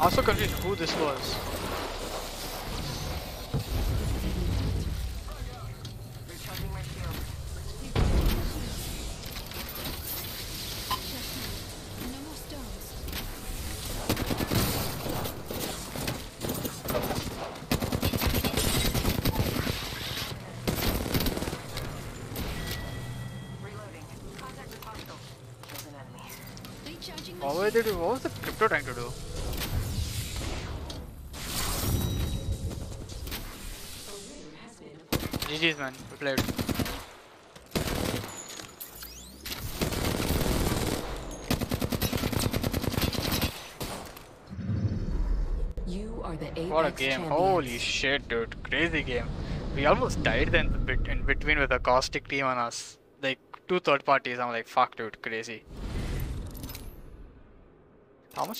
also confused who this was. Recharging my shield. No more stones. Reloading. Contact with hostile. Kills an enemy. Recharging my What were they do? What was the crypto trying to do? GG's man, we played. You are the Apex What a game! champions. Holy shit, dude! Crazy game. We almost died then in between with a caustic team on us. Like two third parties. I'm like, fuck, dude, crazy. How much